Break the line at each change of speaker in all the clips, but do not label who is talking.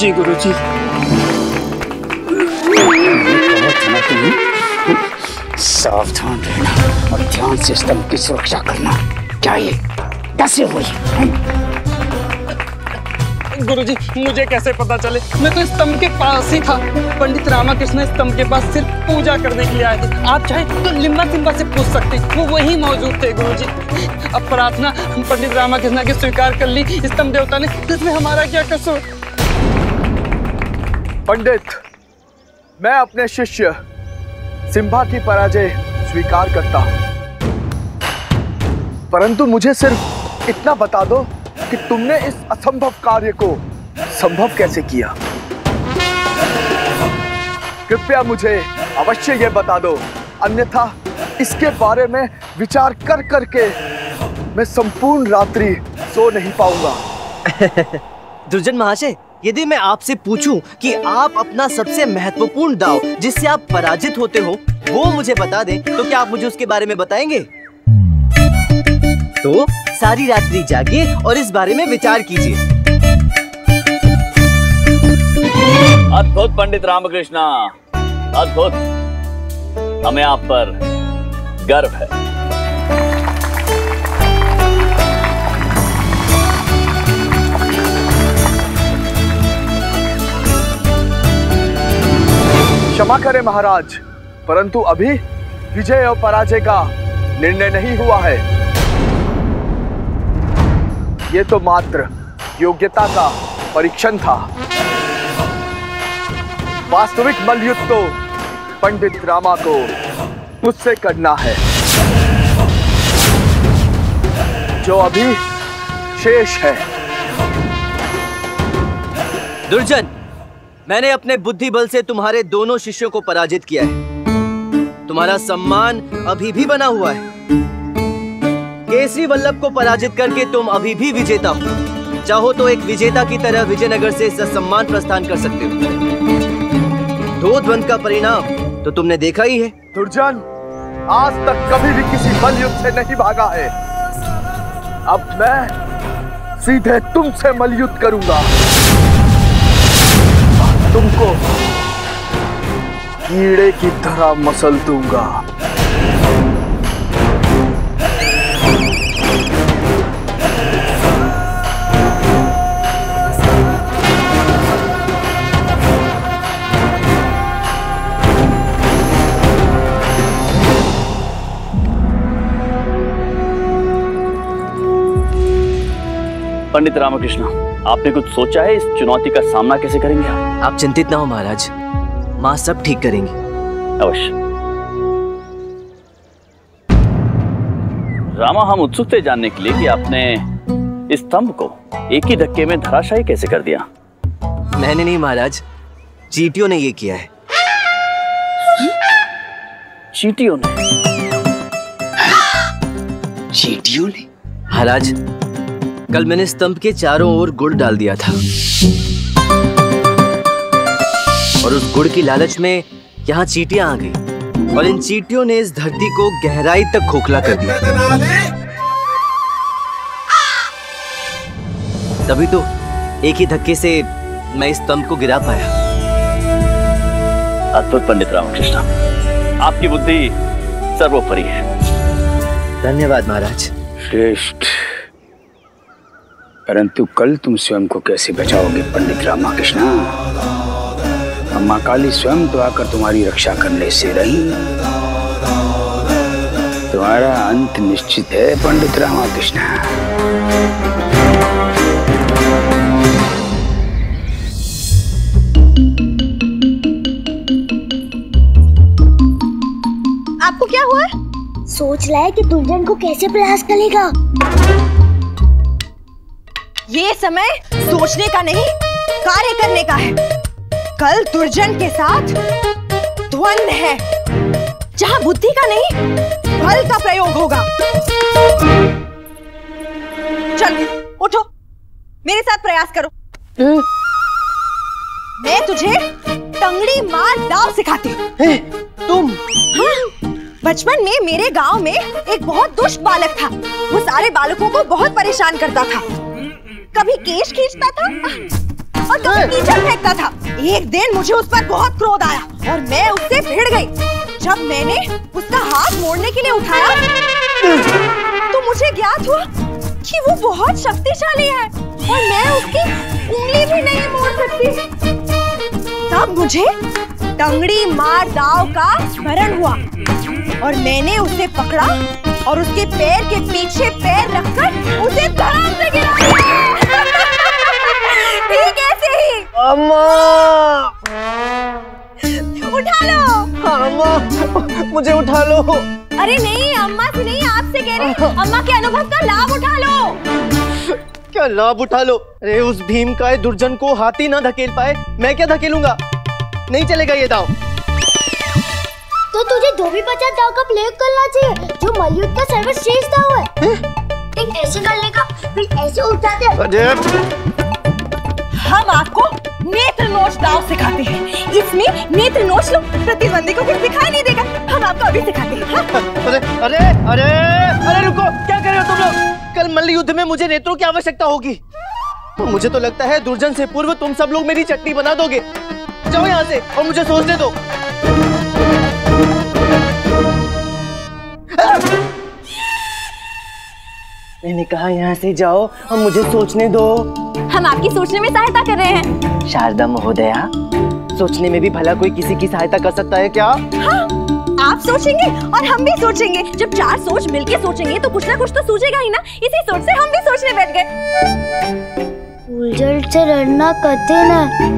जी गुरुजी
सावधान रहना और ध्यान से स्तंभ की सुरक्षा करना क्या ये कैसे हुई
गुरुजी, मुझे कैसे पता चले? मैं तो स्तंभ के पास ही था। पंडित रामाकृष्ण स्तंभ के पास सिर्फ़ पूजा करने के लिए आए थे। आप चाहे तो लिम्बा सिम्बा से पूछ सकते वो वही मौजूद थे गुरु जी अब प्रार्थना पंडित रामाकृष्ण की स्वीकार कर ली। स्तंभ देवता ने, इसमें हमारा क्या कसूर?
पंडित, मैं अपने शिष्य सिम्भा की पराजय स्वीकार करता हूँ। परंतु मुझे सिर्फ़ इतना बता दो कि तुमने इस असंभव कार्य को संभव कैसे किया। कृपया मुझे अवश्य यह बता दो, अन्यथा इसके बारे में विचार कर करके मैं संपूर्ण रात्रि सो नहीं पाऊँगा।
दुर्जन महाशय यदि मैं आपसे पूछूँ कि आप अपना सबसे महत्वपूर्ण दाव जिससे आप पराजित होते हो, वो मुझे बता दें तो क्या आप मुझे उसके बारे में बताएँगे? तो सारी रात्रि जागिए और इस बारे में विचार कीजिए।
अद्भुत पंडित रामकृष्णा, अद्भुत। हमें आप पर गर्व है।
क्षमा करें महाराज, परंतु अभी विजय और पराजय का निर्णय नहीं हुआ है। ये तो मात्र योग्यता का परीक्षण था। वास्तविक मलयुद्ध तो पंडित रामा को मुझसे करना है। जो अभी शेष है।
दुर्जन मैंने अपने बुद्धि बल से तुम्हारे दोनों शिष्यों को पराजित किया है। तुम्हारा सम्मान अभी भी बना हुआ है। केसरी वल्लभ को पराजित करके तुम अभी भी विजेता हो। चाहो तो एक विजेता की तरह विजयनगर से सम्मान प्रस्थान कर सकते हो। दो द्वंद का परिणाम तो तुमने देखा ही है।
दुर्जन, आज तक कभी भी किसी मलयुद्ध से नहीं भागा है। अब मैं सीधे तुमसे मलयुद्ध करूँगा। तुमको कीड़े की तरह मसल दूँगा।
पंडित रामकृष्ण आपने कुछ सोचा है इस चुनौती का सामना कैसे करेंगे आप?
आप चिंतित ना हो महाराज। माँ सब ठीक करेंगी।
अवश्य। रामा हम उत्सुक थे जानने के लिए कि आपने इस स्तंभ को एक ही धक्के में धराशायी कैसे कर दिया?
मैंने नहीं महाराज चीटियों ने ये किया है।
चीटियों ने?
चीटियों ने?
महाराज कल मैंने स्तंभ के चारों ओर गुड़ डाल दिया था। और उस गुड़ की लालच में यहाँ चीटियाँ आ गई। और इन चीटियों ने इस धरती को गहराई तक खोखला कर दिया। तभी तो एक ही धक्के से मैं इस स्तंभ को गिरा पाया।
अद्भुत पंडित रामकृष्ण आपकी बुद्धि सर्वोपरि है।
धन्यवाद महाराज।
श्रेष्ठ। परंतु कल तुम स्वयं को कैसे बचाओगे पंडित रामाकृष्ण? अम्मा काली स्वयं तो आकर तुम्हारी रक्षा करने से रही। तुम्हारा अंत निश्चित है पंडित रामाकृष्ण।
आपको क्या हुआ?
सोच रहा है कि दुल्हन को कैसे प्रयास करेगा।
ये समय सोचने का नहीं कार्य करने का है। कल दुर्जन के साथ द्वंद है। जहाँ बुद्धि का नहीं बल का प्रयोग होगा। चल उठो। मेरे साथ प्रयास करो। मैं तुझे टंगड़ी मार दाव सिखाती हूँ
तुम।
हाँ, बचपन में मेरे गाँव में एक बहुत दुष्ट बालक था। वो सारे बालकों को बहुत परेशान करता था। कभी केश खींचता था? और कभी कीचड़ फेंकता था। एक दिन मुझे उस पर बहुत क्रोध आया और मैं उससे भिड़ गई। जब मैंने उसका हाथ मोड़ने के लिए उठाया तो मुझे ज्ञात हुआ कि वो बहुत शक्तिशाली है और मैं उसकी उंगली भी नहीं मोड़ सकती। तब मुझे टंगड़ी मार दाव का स्मरण हुआ और मैंने उसे पकड़ा और उसके पैर के पीछे पैर रखकर उसे धड़ाम से गिरा दिया। ठीक ऐसे ही।
अम्मा।
उठा लो।
अम्मा मुझे उठा लो।
अरे नहीं अम्मा से नहीं आपसे कह रही अम्मा के अनुभव का लाभ उठा लो।
क्या लाभ उठा लो? अरे उस भीम का दुर्जन को हाथी ना धकेल पाए मैं क्या धकेलूँगा? नहीं चलेगा ये दाव।
तो तुझे धोबी पचास दाव का प्रयोग करना चाहिए जो मलयुद्ध का सर्वश्रेष्ठ दाव है। एक ऐसे कर लेगा फिर ऐसे उठा दे
अरे
हम आपको नेत्र नोच दाव सिखाते हैं। इसमें नेत्र नोच लो प्रतिद्वंदी को कुछ दिखाई नहीं देगा। हम आपको अभी सिखाते हैं हाँ?
अरे अरे अरे अरे रुको। क्या कर रहे हो तुम लोग? कल मल्ल युद्ध में मुझे नेत्रों की आवश्यकता होगी। तो मुझे तो लगता है दुर्जन से पूर्व तुम सब लोग मेरी चटनी बना दोगे। जाओ यहाँ से और मुझे सोचने दो। मैंने कहा यहाँ से जाओ और मुझे सोचने दो।
हम आपकी सोचने में सहायता कर रहे हैं।
शारदा महोदया सोचने में भी भला कोई किसी की सहायता कर सकता है क्या?
हाँ, आप सोचेंगे और हम भी सोचेंगे। जब चार सोच मिलके सोचेंगे तो कुछ ना कुछ तो सूझेगा ही ना। इसी सोच से हम भी सोचने बैठ गए।
उलझल से लड़ना कठिन है।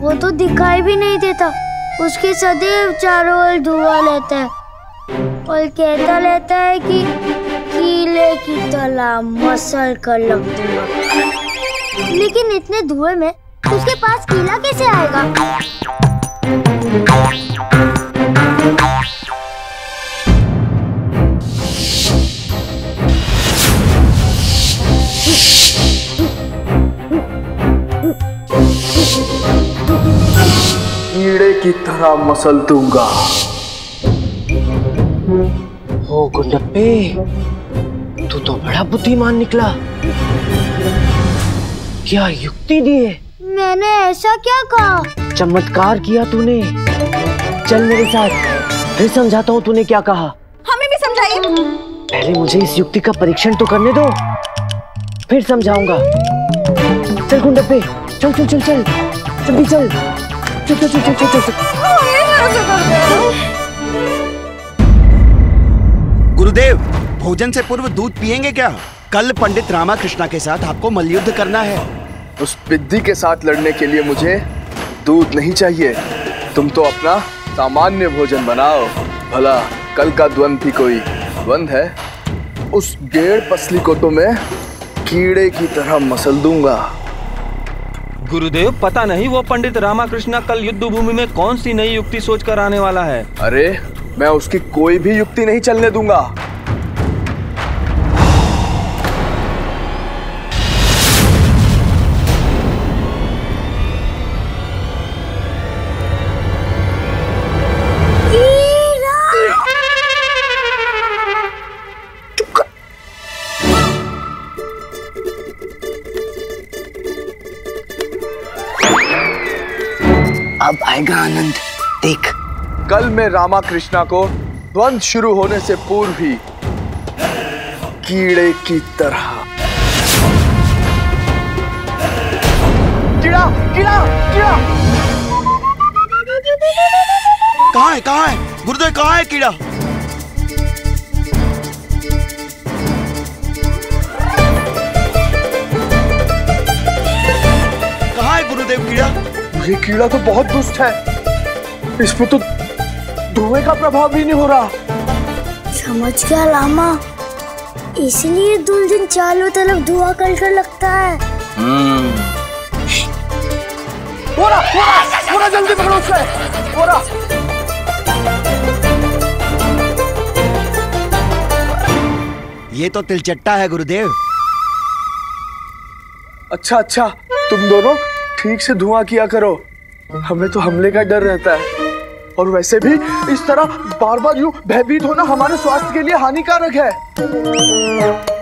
वो तो दिखाई भी नहीं देता। उसके सदैव चारों ओर धुआँ लेता है और कहता रहता है कि की तरह मसल कर लग दूँगा। लेकिन इतने धुएँ में उसके पास कीला कैसे आएगा?
कीड़े की तरह मसल दूँगा।
ओ गुंडप्पे तू तो बड़ा बुद्धिमान निकला। क्या युक्ति दी है?
मैंने ऐसा क्या कहा?
चमत्कार किया तूने। चल मेरे साथ फिर समझाता हूँ तूने क्या कहा।
हमें भी समझाइए।
पहले मुझे इस युक्ति का परीक्षण तो करने दो फिर समझाऊँगा। चल गुंडप्पे चल चल चल चल। जल्दी चल। चल चल चल चल चल। चल, चल।
गुरुदेव भोजन से पूर्व दूध पिएँगे क्या? कल पंडित रामाकृष्णा के साथ आपको मलयुद्ध करना है।
उस पिद्दी के साथ लड़ने के लिए मुझे दूध नहीं चाहिए। तुम तो अपना सामान्य भोजन बनाओ। भला कल का द्वंद ही कोई द्वंद है? उस डेढ़ पसली को तो मैं कीड़े की तरह मसल दूँगा।
गुरुदेव पता नहीं वो पंडित रामाकृष्णा कल युद्ध भूमि में कौन सी नई युक्ति सोच कर आने वाला है?
अरे मैं उसकी कोई भी युक्ति नहीं चलने दूँगा।
आएगा आनंद। देख।
कल मैं रामा कृष्णा को द्वंद शुरू होने से पूर्व ही कीड़े की तरह। कीड़ा कीड़ा कीड़ा!
कहाँ है, कहा है? गुरुदेव, कहा है कीड़ा? कहा है गुरुदेव कीड़ा?
ये कीड़ा तो बहुत दुष्ट है। इसमें तो धुएँ का प्रभाव भी नहीं हो रहा।
समझ गया लामा। इसलिए दुल्हन चारों तरफ़ धुआँ कर कर लगता है।
बोरा बोरा बोरा जल्दी पकड़ो उसे। बोरा
ये तो तिलचट्टा है गुरुदेव।
अच्छा अच्छा तुम दोनों ठीक से धुआँ किया करो। हमें तो हमले का डर रहता है। और वैसे भी इस तरह बार बार यू भयभीत होना हमारे स्वास्थ्य के लिए हानिकारक है।